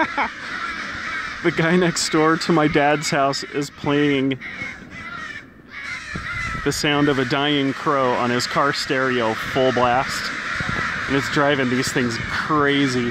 the guy next door to my dad's house is playing the sound of a dying crow on his car stereo full blast. And it's driving these things crazy.